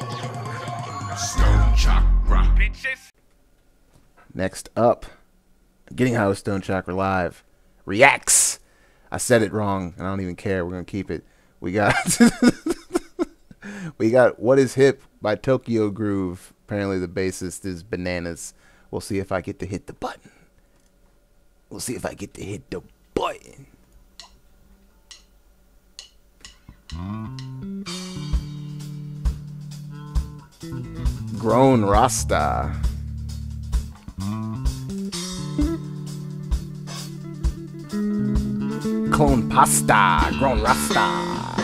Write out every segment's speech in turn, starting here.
Stoned Chakra. Bitches. Next up, Getting High with Stoned Chakra Live reacts. I said it wrong, and I don't even care. We're gonna keep it. We got we got What Is Hip by Tokyo Groove. Apparently the bassist is bananas. We'll see if I get to hit the button. We'll see if I get to hit the Grown Rasta. Clone pasta. Grown Rasta.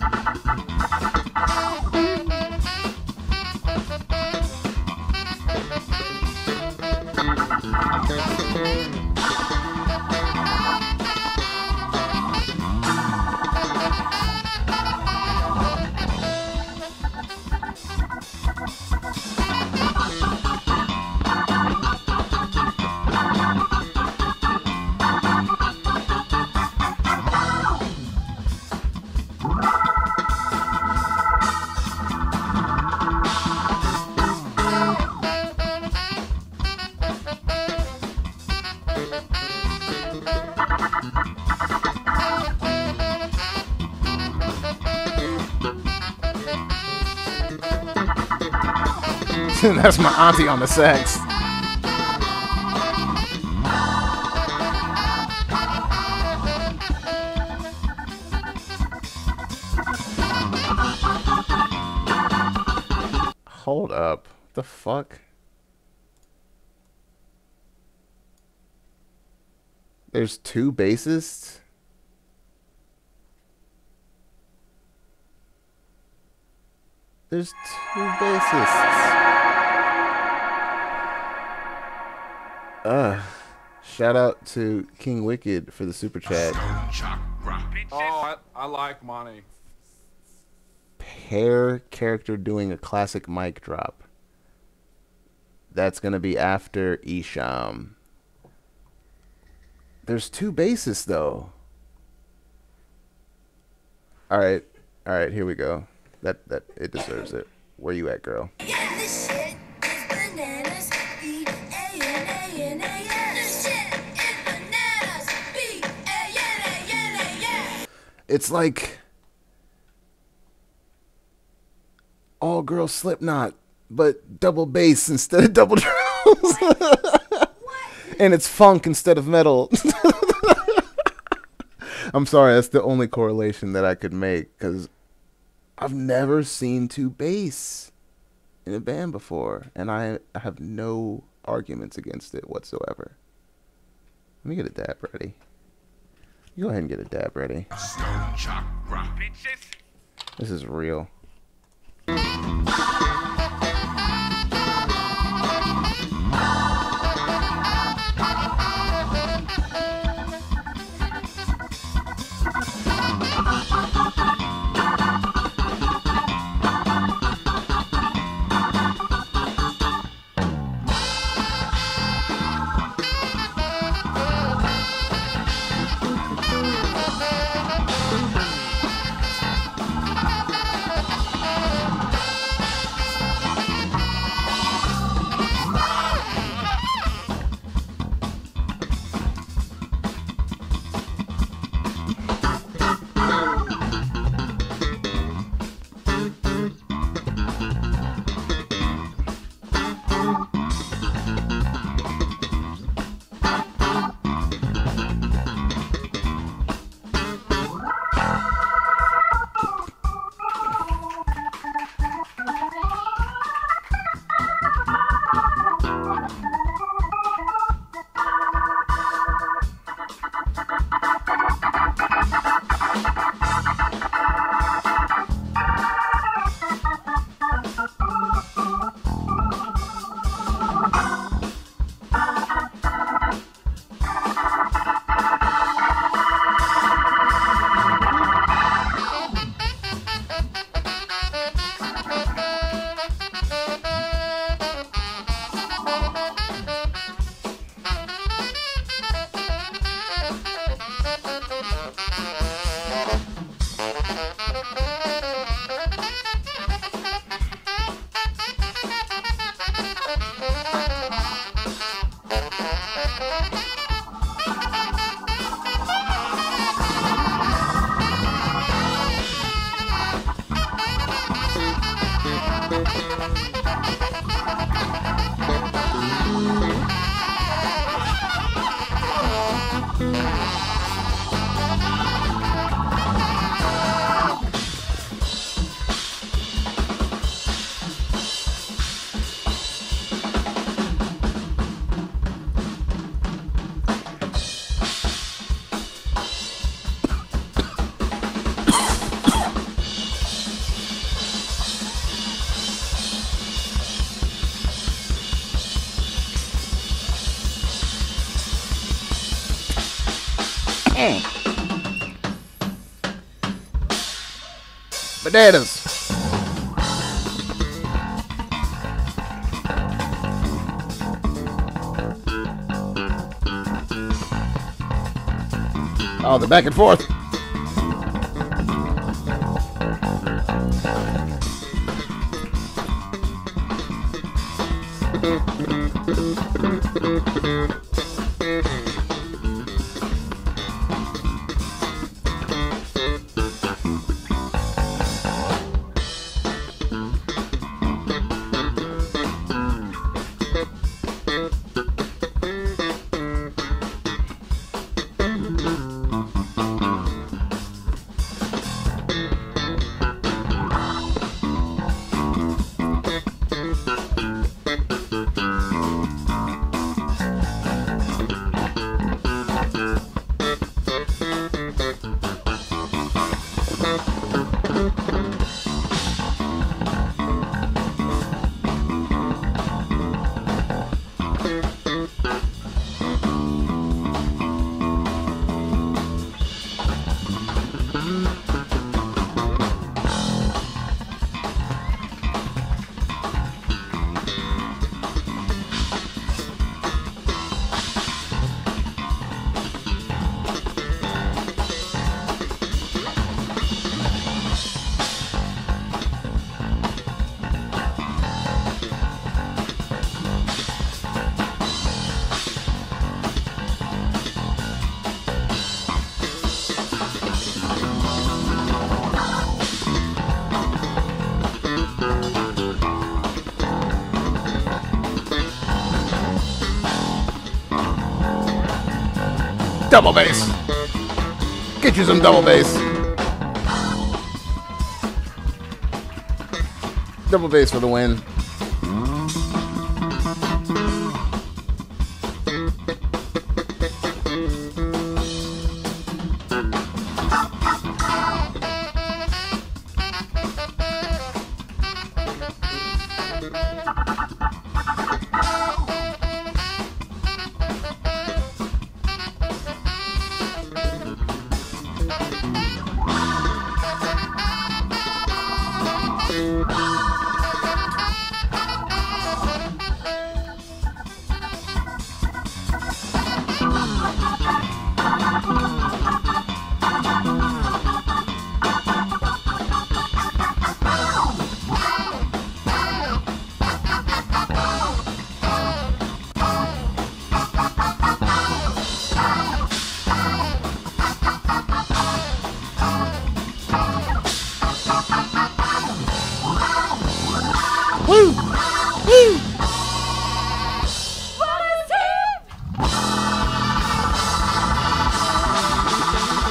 you That's my auntie on the sax. Hold up. The fuck? There's two bassists? There's two bassists. Uh, shout out to King Wicked for the super chat. Stoned Chakra. Bitches. Oh, I, I like money. Hair character doing a classic mic drop. That's gonna be after Esham. There's two bases though. All right, all right. Here we go. That that it deserves it. Where you at, girl? It's like all girl Slipknot, but double bass instead of double drums. and it's funk instead of metal. I'm sorry, that's the only correlation that I could make because I've never seen two bass in a band before, and I, I have no arguments against it whatsoever. Let me get a dab ready. You go ahead and get a dab ready. Stoned Chakra. This is real. Thank you. Bananas. Oh, the back and forth. Double bass. Get you some double bass. Double bass for the win.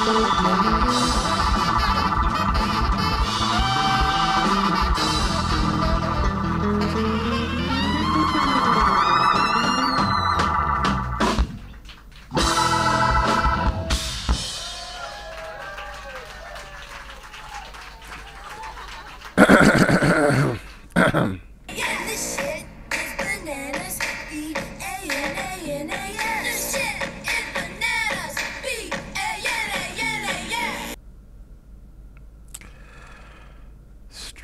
This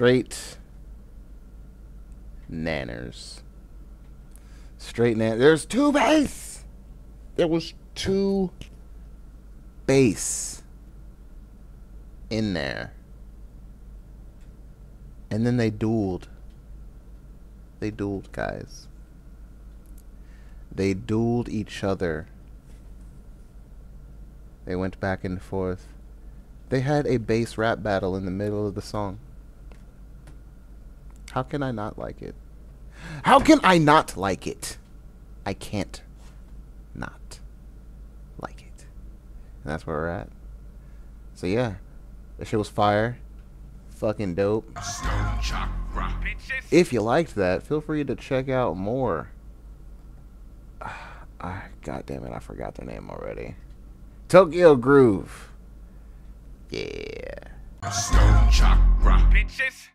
Straight nanners. Straight nan. There's two bass. There was two bass in there. And then they dueled. They dueled, guys. They dueled each other. They went back and forth. They had a bass rap battle in the middle of the song. How can I not like it? How can I not like it? I can't not like it. And that's where we're at. So yeah, that shit was fire. Fucking dope. Stoned chakra. If you liked that, feel free to check out more. Ah, God damn it, I forgot their name already. Tokyo Groove. Yeah. Stoned chakra. Bitches.